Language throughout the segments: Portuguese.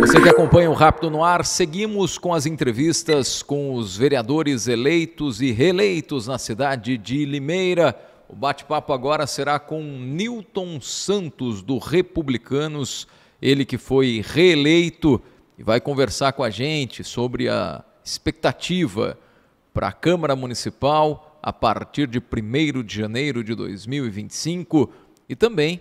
Você que acompanha o Rápido no Ar, seguimos com as entrevistas com os vereadores eleitos e reeleitos na cidade de Limeira. O bate-papo agora será com Newton Santos, do Republicanos, ele que foi reeleito e vai conversar com a gente sobre a expectativa para a Câmara Municipal a partir de 1 de janeiro de 2025 e também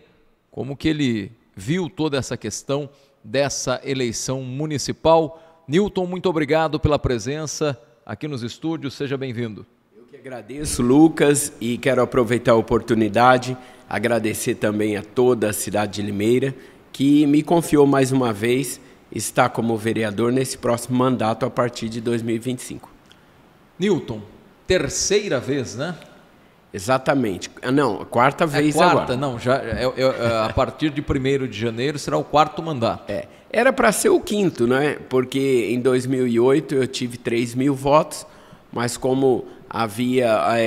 como que ele viu toda essa questão dessa eleição municipal. Newton, muito obrigado pela presença aqui nos estúdios, seja bem-vindo. Eu que agradeço, Lucas, e quero aproveitar a oportunidade, agradecer também a toda a cidade de Limeira, que me confiou mais uma vez estar como vereador nesse próximo mandato a partir de 2025. Newton, terceira vez, né? Exatamente. Ah, não, quarta é vez é quarta, agora. não, já é, é, é a partir de 1 de janeiro será o quarto mandato. É, era para ser o quinto, né? Porque em 2008 eu tive 3 mil votos, mas como havia é,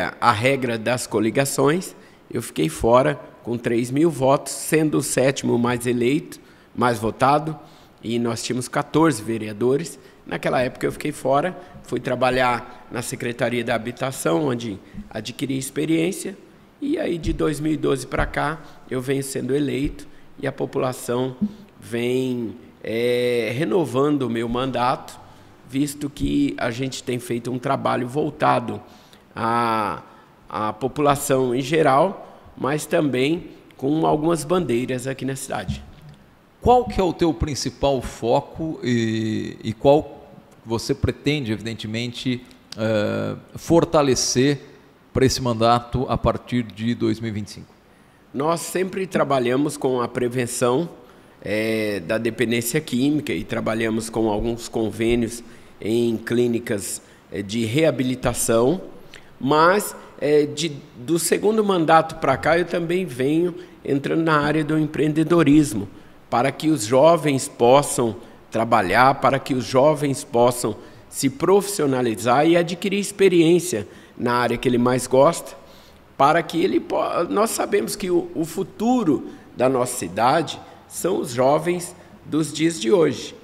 é, a regra das coligações, eu fiquei fora com 3 mil votos, sendo o sétimo mais eleito, mais votado, e nós tínhamos 14 vereadores. Naquela época eu fiquei fora, fui trabalhar na Secretaria da Habitação, onde adquiri experiência, e aí de 2012 para cá eu venho sendo eleito e a população vem é, renovando o meu mandato, visto que a gente tem feito um trabalho voltado à, à população em geral, mas também com algumas bandeiras aqui na cidade. Qual que é o teu principal foco e, e qual você pretende, evidentemente, uh, fortalecer para esse mandato a partir de 2025? Nós sempre trabalhamos com a prevenção é, da dependência química e trabalhamos com alguns convênios em clínicas é, de reabilitação, mas é, de, do segundo mandato para cá eu também venho entrando na área do empreendedorismo para que os jovens possam trabalhar, para que os jovens possam se profissionalizar e adquirir experiência na área que ele mais gosta, para que ele nós sabemos que o, o futuro da nossa cidade são os jovens dos dias de hoje.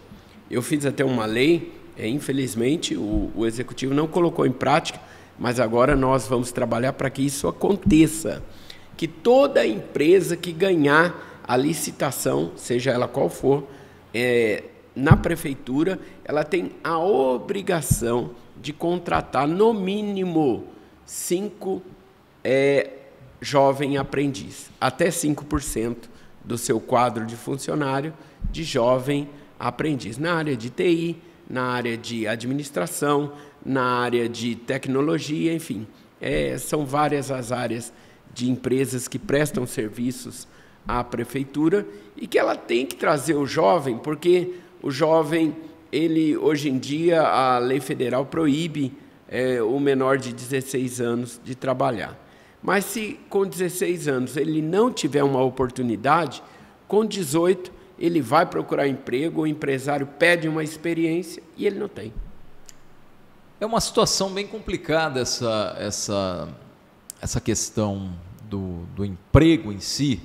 Eu fiz até uma lei, é, infelizmente o, o executivo não colocou em prática, mas agora nós vamos trabalhar para que isso aconteça, que toda empresa que ganhar a licitação, seja ela qual for, é, na prefeitura, ela tem a obrigação de contratar no mínimo cinco é, jovem aprendiz, até 5% do seu quadro de funcionário de jovem aprendiz, na área de TI, na área de administração, na área de tecnologia, enfim. É, são várias as áreas de empresas que prestam serviços à prefeitura e que ela tem que trazer o jovem, porque o jovem, ele hoje em dia a lei federal proíbe é, o menor de 16 anos de trabalhar. Mas se com 16 anos ele não tiver uma oportunidade, com 18 ele vai procurar emprego, o empresário pede uma experiência e ele não tem. É uma situação bem complicada essa, essa, essa questão do, do emprego em si,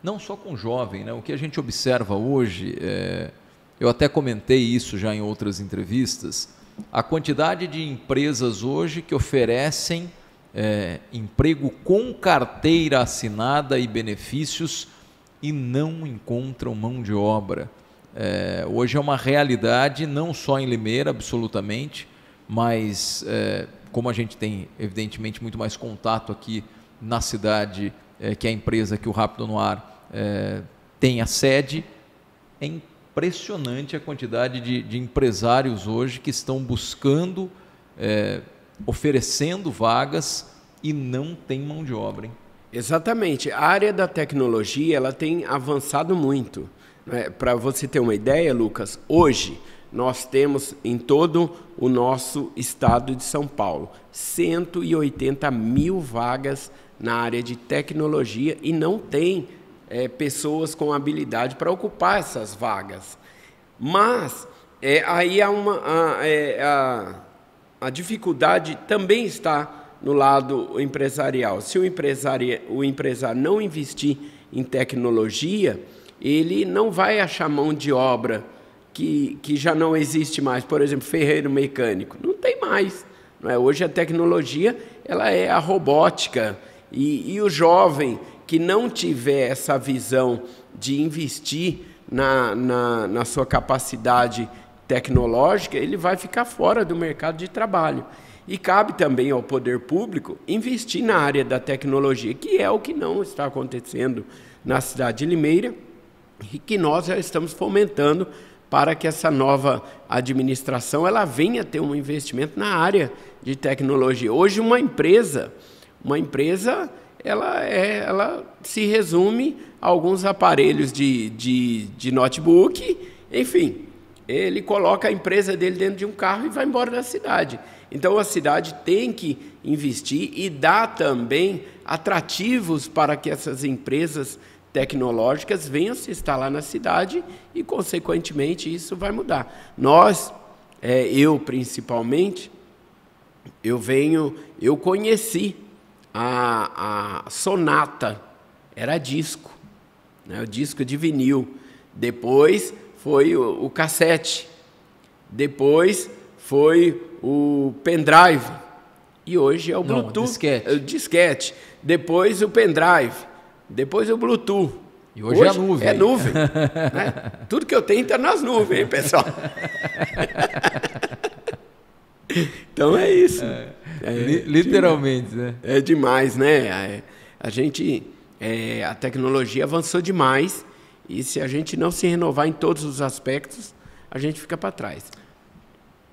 não só com jovem, né? o que a gente observa hoje, é, eu até comentei isso já em outras entrevistas, a quantidade de empresas hoje que oferecem é, emprego com carteira assinada e benefícios e não encontram mão de obra. É, hoje é uma realidade, não só em Limeira, absolutamente, mas é, como a gente tem, evidentemente, muito mais contato aqui na cidade é, que é a empresa que o Rápido no Ar é, tem a sede, é impressionante a quantidade de, de empresários hoje que estão buscando, é, oferecendo vagas e não tem mão de obra. Hein? Exatamente. A área da tecnologia ela tem avançado muito. Né? Para você ter uma ideia, Lucas, hoje nós temos em todo o nosso estado de São Paulo 180 mil vagas na área de tecnologia e não tem é, pessoas com habilidade para ocupar essas vagas. Mas é, aí há uma, a, é, a, a dificuldade também está no lado empresarial. Se o empresário, o empresário não investir em tecnologia, ele não vai achar mão de obra que, que já não existe mais. Por exemplo, ferreiro mecânico. Não tem mais. Não é? Hoje a tecnologia ela é a robótica. E, e o jovem que não tiver essa visão de investir na, na, na sua capacidade tecnológica, ele vai ficar fora do mercado de trabalho. E cabe também ao poder público investir na área da tecnologia, que é o que não está acontecendo na cidade de Limeira e que nós já estamos fomentando para que essa nova administração ela venha ter um investimento na área de tecnologia. Hoje uma empresa, uma empresa, ela, é, ela se resume a alguns aparelhos de, de, de notebook, enfim, ele coloca a empresa dele dentro de um carro e vai embora da cidade. Então a cidade tem que investir e dar também atrativos para que essas empresas tecnológicas venham se instalar na cidade e, consequentemente, isso vai mudar. Nós, é, eu principalmente, eu venho, eu conheci a, a Sonata, era disco, né, o disco de vinil. Depois foi o, o cassete. Depois foi o pendrive. E hoje é o Não, Bluetooth. Disquete. É o disquete. Depois o pendrive. Depois o Bluetooth. E hoje, hoje é a nuvem. É nuvem. né? Tudo que eu tenho está nas nuvens, hein, pessoal? então é isso. É, é, literalmente, né? É demais, né? É, a gente, é, a tecnologia avançou demais e se a gente não se renovar em todos os aspectos, a gente fica para trás.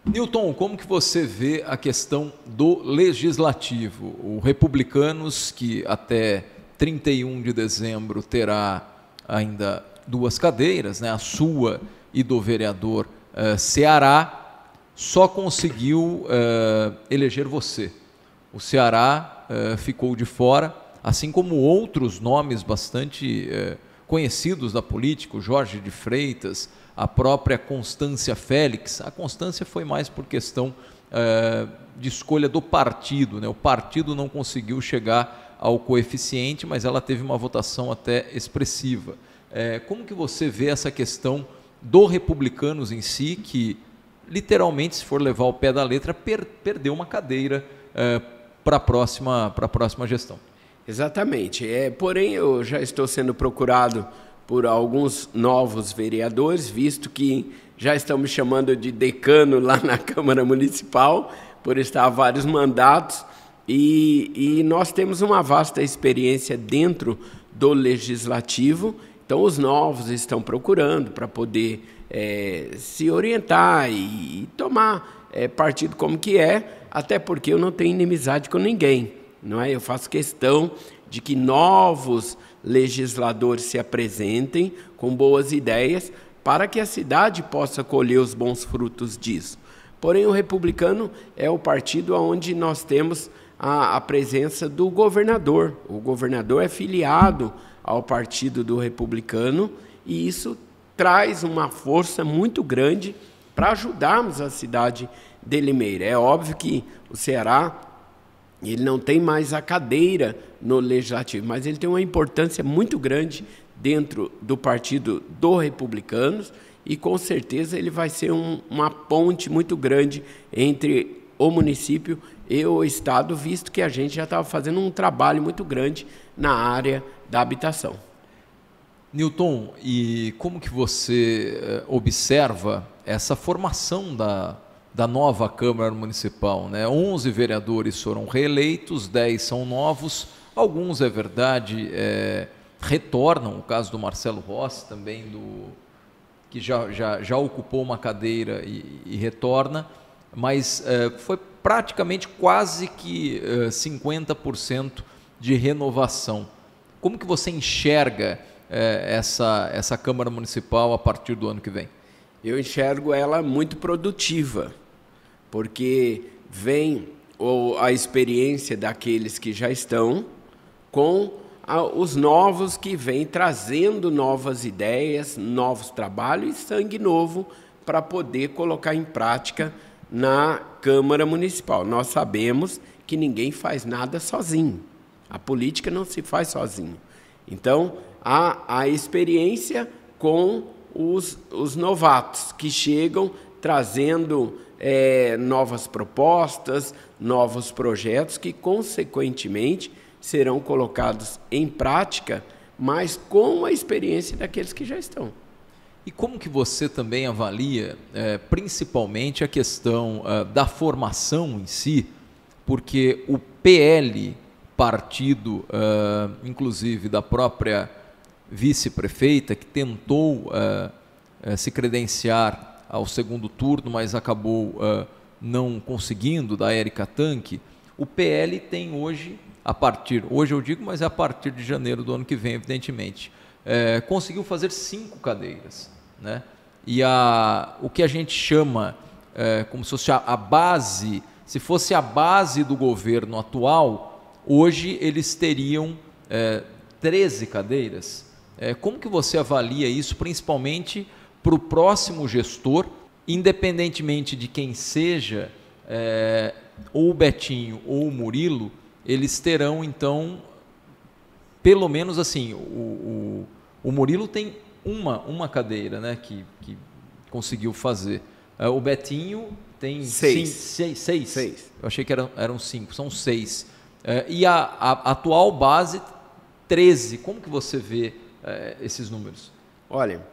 Newton, como que você vê a questão do legislativo? O Republicanos, que até 31 de dezembro terá ainda duas cadeiras, né, a sua e do vereador uh, Ceará, só conseguiu uh, eleger você. O Ceará uh, ficou de fora, assim como outros nomes bastante conhecidos da política, o Jorge de Freitas, a própria Constância Félix. A Constância foi mais por questão de escolha do partido. Né? O partido não conseguiu chegar ao coeficiente, mas ela teve uma votação até expressiva. Como que você vê essa questão do Republicanos em si, que literalmente, se for levar o pé da letra, per perdeu uma cadeira uh, para a próxima, próxima gestão? Exatamente. É, porém, eu já estou sendo procurado por alguns novos vereadores, visto que já estão me chamando de decano lá na Câmara Municipal, por estar há vários mandatos, e, e nós temos uma vasta experiência dentro do legislativo, então os novos estão procurando para poder é, se orientar e, e tomar é, partido como que é, até porque eu não tenho inimizade com ninguém, não é? Eu faço questão de que novos legisladores se apresentem com boas ideias para que a cidade possa colher os bons frutos disso. Porém, o republicano é o partido onde nós temos a, a presença do governador. O governador é filiado ao partido do republicano e isso traz uma força muito grande para ajudarmos a cidade de Limeira. É óbvio que o Ceará ele não tem mais a cadeira no legislativo, mas ele tem uma importância muito grande dentro do partido do Republicanos e com certeza ele vai ser um, uma ponte muito grande entre o município e o estado, visto que a gente já estava fazendo um trabalho muito grande na área da habitação. Newton, e como que você eh, observa essa formação da, da nova Câmara Municipal. Né? 11 vereadores foram reeleitos, 10 são novos, alguns, é verdade, é, retornam, o caso do Marcelo Rossi também, do, que já, já, já ocupou uma cadeira e, e retorna, mas é, foi praticamente quase que é, 50% de renovação. Como que você enxerga é, essa, essa Câmara Municipal a partir do ano que vem? Eu enxergo ela muito produtiva porque vem ou a experiência daqueles que já estão com a, os novos que vêm trazendo novas ideias, novos trabalhos e sangue novo para poder colocar em prática na Câmara Municipal. Nós sabemos que ninguém faz nada sozinho. A política não se faz sozinho. Então, há a experiência com os, os novatos que chegam trazendo é, novas propostas, novos projetos que, consequentemente, serão colocados em prática, mas com a experiência daqueles que já estão. E como que você também avalia, é, principalmente, a questão é, da formação em si, porque o PL, partido, é, inclusive da própria vice-prefeita, que tentou é, é, se credenciar ao segundo turno, mas acabou é, não conseguindo, da Érica Tanque, o PL tem hoje, a partir, hoje eu digo, mas é a partir de janeiro do ano que vem, evidentemente, conseguiu fazer cinco cadeiras né? E a, o que a gente chama é, como se fosse a, a base, se fosse a base do governo atual, hoje eles teriam é, 13 cadeiras. É, como que você avalia isso, principalmente para o próximo gestor, independentemente de quem seja, é, ou o Betinho ou o Murilo, eles terão então, pelo menos assim, o, o, o Murilo tem uma, uma cadeira né, que, que conseguiu fazer. Uh, o Betinho tem seis. seis, seis. seis. Eu achei que eram, eram cinco, são seis. Uh, e a, a, atual base, 13. Como que você vê uh, esses números? Olha,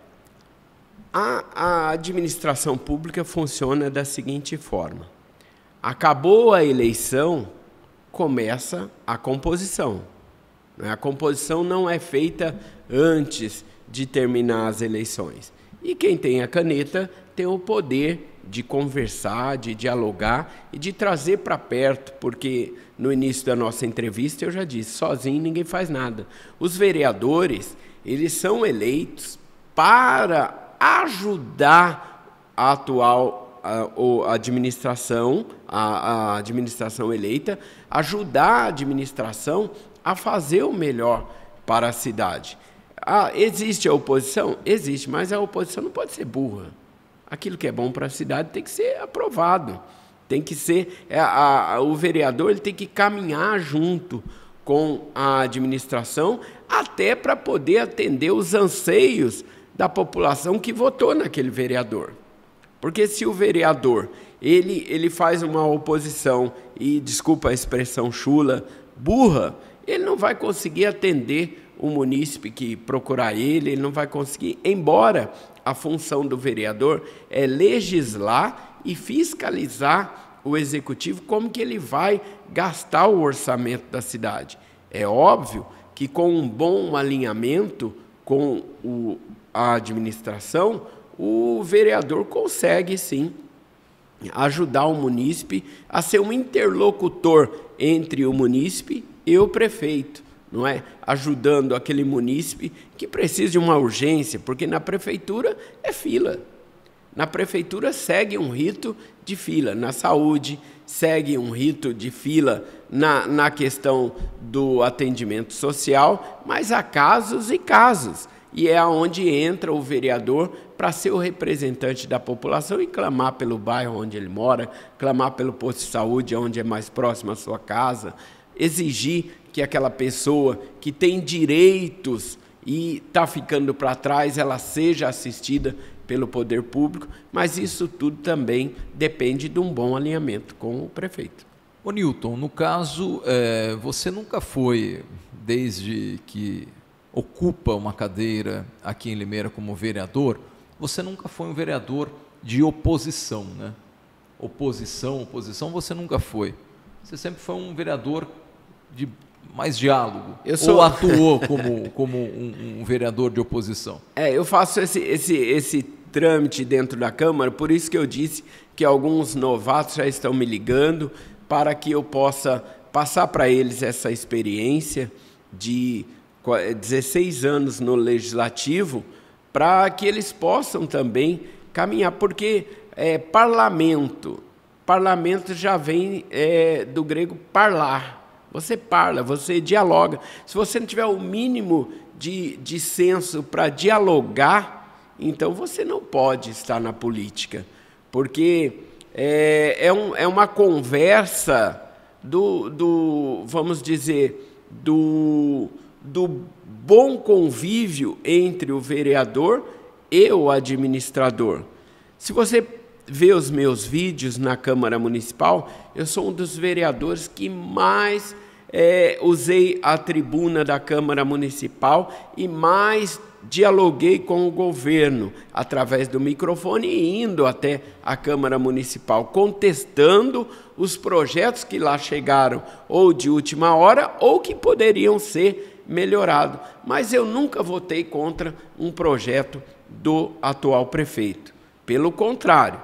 a, a administração pública funciona da seguinte forma. Acabou a eleição, começa a composição. Né? A composição não é feita antes de terminar as eleições. E quem tem a caneta tem o poder de conversar, de dialogar e de trazer para perto, porque no início da nossa entrevista eu já disse, sozinho ninguém faz nada. Os vereadores, eles são eleitos para ajudar a atual a, a administração, a, a administração eleita, ajudar a administração a fazer o melhor para a cidade. Ah, existe a oposição? Existe, mas a oposição não pode ser burra. Aquilo que é bom para a cidade tem que ser aprovado. Tem que ser. É, a, a, o vereador ele tem que caminhar junto com a administração, até para poder atender os anseios da população que votou naquele vereador. Porque se o vereador ele, ele faz uma oposição e, desculpa a expressão chula, burra, ele não vai conseguir atender o munícipe que procurar ele, ele não vai conseguir, embora a função do vereador é legislar e fiscalizar o executivo como que ele vai gastar o orçamento da cidade. É óbvio que com um bom alinhamento com o, a administração, o vereador consegue sim ajudar o munícipe a ser um interlocutor entre o munícipe e o prefeito não é? Ajudando aquele munícipe que precisa de uma urgência, porque na prefeitura é fila. Na prefeitura segue um rito de fila, na saúde segue um rito de fila na, na questão do atendimento social, mas há casos e casos. E é aonde entra o vereador para ser o representante da população e clamar pelo bairro onde ele mora, clamar pelo posto de saúde onde é mais próximo à sua casa, exigir que aquela pessoa que tem direitos e está ficando para trás, ela seja assistida pelo poder público, mas isso tudo também depende de um bom alinhamento com o prefeito. Ô Newton, no caso, é, você nunca foi, desde que ocupa uma cadeira aqui em Limeira como vereador, você nunca foi um vereador de oposição, né? Oposição, oposição, você nunca foi. Você sempre foi um vereador de mais diálogo? Sou... Ou atuou como, como um, um, vereador de oposição? É, eu faço esse, esse, esse trâmite dentro da Câmara, por isso que eu disse que alguns novatos já estão me ligando para que eu possa passar para eles essa experiência de 16 anos no Legislativo, para que eles possam também caminhar, porque é, parlamento, parlamento já vem é, do grego parlar, você parla, você dialoga. Se você não tiver o mínimo de, de senso para dialogar, então você não pode estar na política. Porque é, é, um, é uma conversa do, do, vamos dizer, do, do bom convívio entre o vereador e o administrador. Se você vê os meus vídeos na Câmara Municipal, eu sou um dos vereadores que mais é, usei a tribuna da Câmara Municipal e mais dialoguei com o governo através do microfone e indo até a Câmara Municipal, contestando os projetos que lá chegaram, ou de última hora, ou que poderiam ser melhorados. Mas eu nunca votei contra um projeto do atual prefeito. Pelo contrário,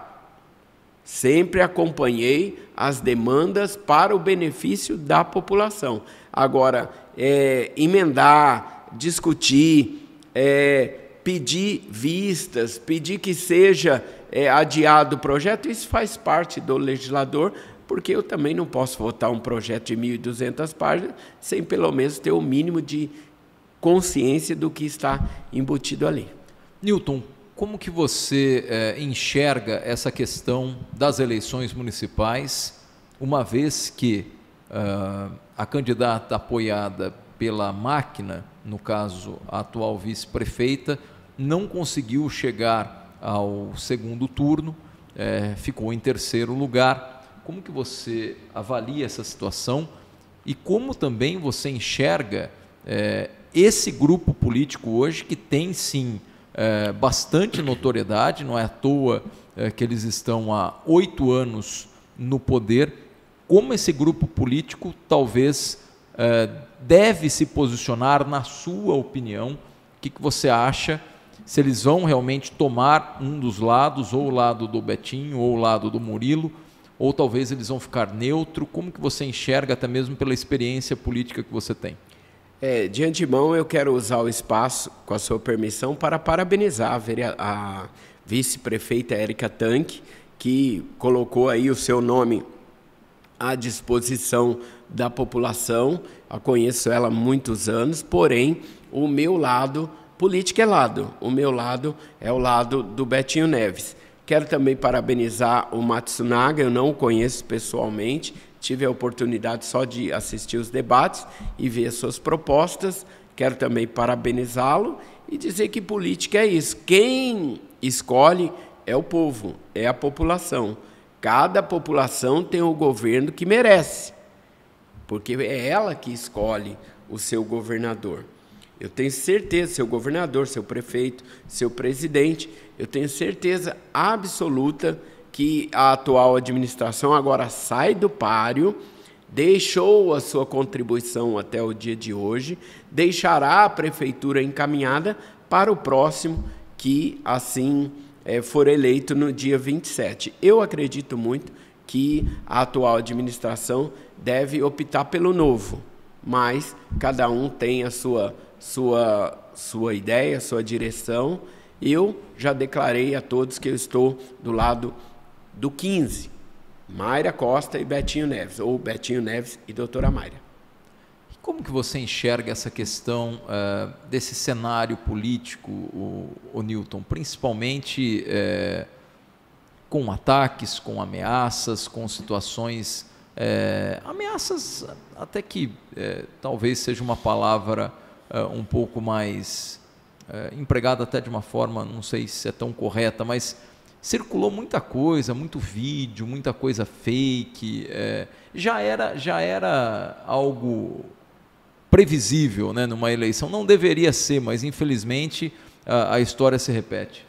sempre acompanhei as demandas para o benefício da população. Agora, é, emendar, discutir, é, pedir vistas, pedir que seja é, adiado o projeto, isso faz parte do legislador, porque eu também não posso votar um projeto de 1.200 páginas sem pelo menos ter o mínimo de consciência do que está embutido ali. Newton, como que você é, enxerga essa questão das eleições municipais, uma vez que uh, a candidata apoiada pela máquina, no caso a atual vice-prefeita, não conseguiu chegar ao segundo turno, é, ficou em terceiro lugar. Como que você avalia essa situação e como também você enxerga é, esse grupo político hoje que tem sim é, bastante notoriedade, não é à toa é, que eles estão há oito anos no poder, como esse grupo político talvez é, deve se posicionar, na sua opinião? O que, que você acha? Se eles vão realmente tomar um dos lados, ou o lado do Betinho, ou o lado do Murilo, ou talvez eles vão ficar neutro? Como que você enxerga, até mesmo pela experiência política que você tem? É, de antemão, eu quero usar o espaço, com a sua permissão, para parabenizar a, a vice-prefeita Érica Tanque, que colocou aí o seu nome à disposição da população. Eu conheço ela há muitos anos, porém, o meu lado político é lado. O meu lado é o lado do Betinho Neves. Quero também parabenizar o Matsunaga, eu não o conheço pessoalmente, tive a oportunidade só de assistir os debates e ver as suas propostas. Quero também parabenizá-lo e dizer que política é isso. Quem escolhe é o povo, é a população. Cada população tem o governo que merece, porque é ela que escolhe o seu governador. Eu tenho certeza, seu governador, seu prefeito, seu presidente, eu tenho certeza absoluta que a atual administração agora sai do páreo, deixou a sua contribuição até o dia de hoje, deixará a prefeitura encaminhada para o próximo que assim é, for eleito no dia 27. Eu acredito muito que a atual administração deve optar pelo novo, mas cada um tem a sua, sua, sua ideia, sua direção. Eu já declarei a todos que eu estou do lado do 15, Mayra Costa e Betinho Neves, ou Betinho Neves e doutora Mayra. Como que você enxerga essa questão uh, desse cenário político, o, o Newton, principalmente uh, com ataques, com ameaças, com situações, uh, ameaças até que talvez seja uma palavra um pouco mais empregada até de uma forma, não sei se é tão correta, mas circulou muita coisa, muito vídeo, muita coisa fake, já era já era algo previsível né, numa eleição. Não deveria ser, mas infelizmente a, a história se repete.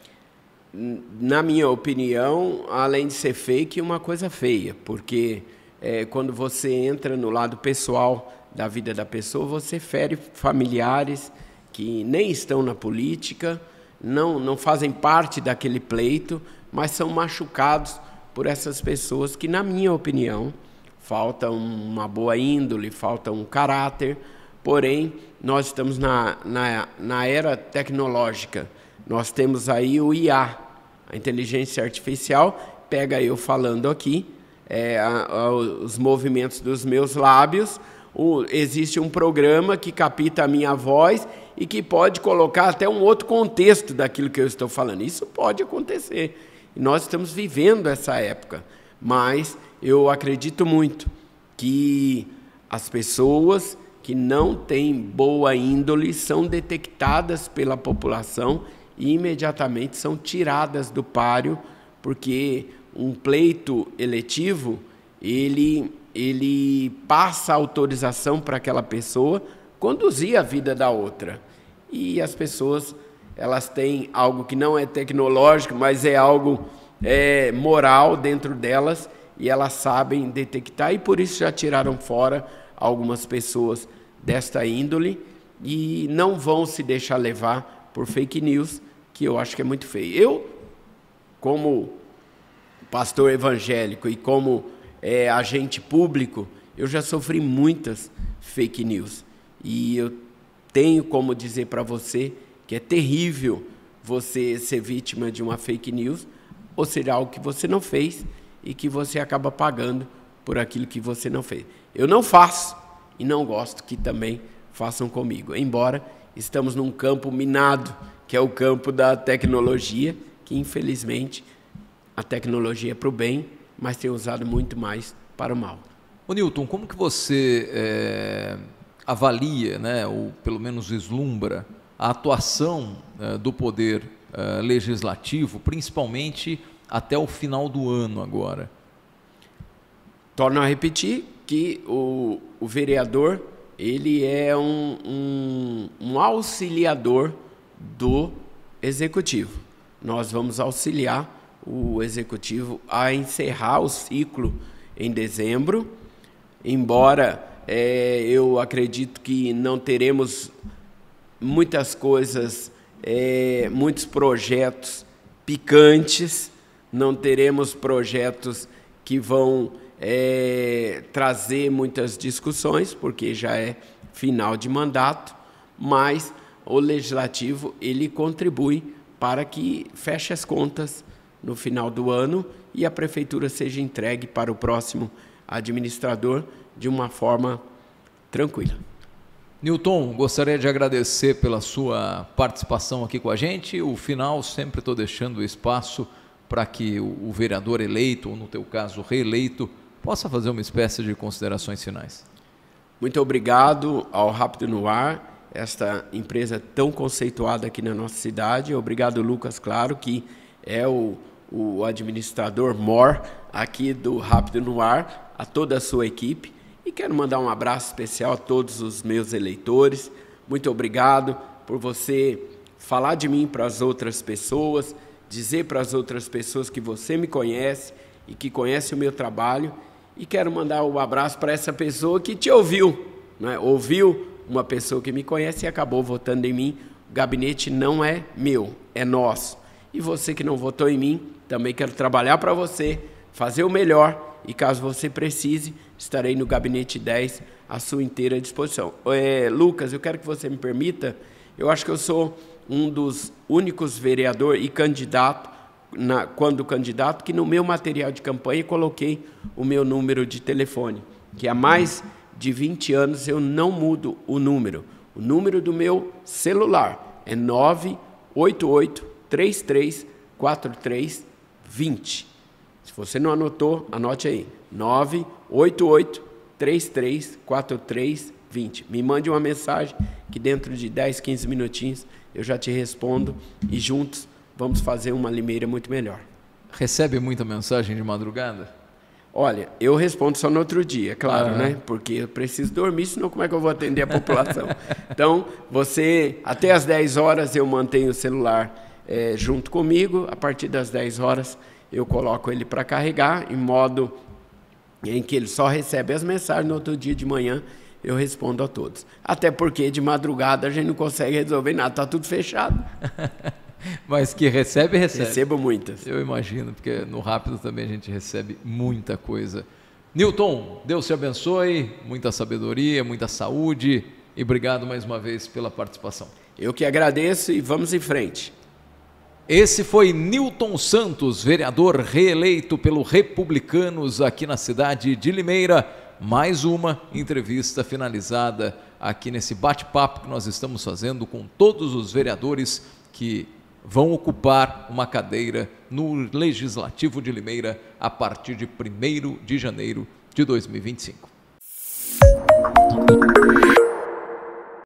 Na minha opinião, além de ser fake, é uma coisa feia, porque é, quando você entra no lado pessoal da vida da pessoa, você fere familiares que nem estão na política, não, não fazem parte daquele pleito, mas são machucados por essas pessoas que, na minha opinião, falta uma boa índole, falta um caráter, Porém, nós estamos na, na, na era tecnológica. Nós temos aí o IA, a inteligência artificial, pega eu falando aqui, é, a, a, os movimentos dos meus lábios. O, existe um programa que capta a minha voz e que pode colocar até um outro contexto daquilo que eu estou falando. Isso pode acontecer. Nós estamos vivendo essa época. Mas eu acredito muito que as pessoas que não têm boa índole são detectadas pela população e imediatamente são tiradas do páreo, porque um pleito eletivo ele, ele passa autorização para aquela pessoa conduzir a vida da outra. E as pessoas elas têm algo que não é tecnológico, mas é algo é, moral dentro delas e elas sabem detectar e por isso já tiraram fora algumas pessoas desta índole e não vão se deixar levar por fake news, que eu acho que é muito feio. Eu, como pastor evangélico e como é, agente público, eu já sofri muitas fake news. E eu tenho como dizer para você que é terrível você ser vítima de uma fake news, ou seja, algo que você não fez e que você acaba pagando por aquilo que você não fez. Eu não faço e não gosto que também façam comigo, embora estamos num campo minado, que é o campo da tecnologia, que infelizmente a tecnologia é para o bem, mas tem usado muito mais para o mal. Ô Newton, como que você é, avalia, né, ou pelo menos vislumbra, a atuação é, do poder é, legislativo, principalmente até o final do ano agora? Torno a repetir que o, o vereador ele é um, um, um auxiliador do executivo. Nós vamos auxiliar o executivo a encerrar o ciclo em dezembro, embora é, eu acredito que não teremos muitas coisas, é, muitos projetos picantes, não teremos projetos que vão é, trazer muitas discussões, porque já é final de mandato, mas o legislativo ele contribui para que feche as contas no final do ano e a prefeitura seja entregue para o próximo administrador de uma forma tranquila. Newton, gostaria de agradecer pela sua participação aqui com a gente. O final sempre estou deixando espaço para que o vereador eleito, ou no teu caso reeleito, possa fazer uma espécie de considerações finais. Muito obrigado ao Rápido no Ar, esta empresa tão conceituada aqui na nossa cidade. Obrigado, Lucas, claro, que é o o administrador Mor, aqui do Rápido no Ar, a toda a sua equipe. E quero mandar um abraço especial a todos os meus eleitores. Muito obrigado por você falar de mim para as outras pessoas, dizer para as outras pessoas que você me conhece e que conhece o meu trabalho. E quero mandar um abraço para essa pessoa que te ouviu, né? ouviu uma pessoa que me conhece e acabou votando em mim. O gabinete não é meu, é nosso. E você que não votou em mim, também quero trabalhar para você, fazer o melhor e caso você precise, estarei no gabinete 10 à sua inteira disposição. É, Lucas, eu quero que você me permita, eu acho que eu sou um dos únicos vereador e candidato, na, quando candidato, que no meu material de campanha coloquei o meu número de telefone, que há mais de 20 anos eu não mudo o número. O número do meu celular é 988 33 43 20. Se você não anotou, anote aí. 988 3343 20. Me mande uma mensagem que dentro de 10, 15 minutinhos eu já te respondo e juntos vamos fazer uma limeira muito melhor. Recebe muita mensagem de madrugada? Olha, eu respondo só no outro dia, claro, né? Porque eu preciso dormir, senão como é que eu vou atender a população? então, você, até às 10 horas eu mantenho o celular é, junto comigo. A partir das 10 horas eu coloco ele para carregar, em modo em que ele só recebe as mensagens, no outro dia de manhã eu respondo a todos. Até porque de madrugada a gente não consegue resolver nada, está tudo fechado. Mas que recebe, recebe. Recebo muitas. Eu imagino, porque no Rápido também a gente recebe muita coisa. Newton, Deus te abençoe, muita sabedoria, muita saúde e obrigado mais uma vez pela participação. Eu que agradeço e vamos em frente. Esse foi Newton Santos, vereador reeleito pelo Republicanos aqui na cidade de Limeira. Mais uma entrevista finalizada aqui nesse bate-papo que nós estamos fazendo com todos os vereadores que vão ocupar uma cadeira no Legislativo de Limeira a partir de 1 de janeiro de 2025.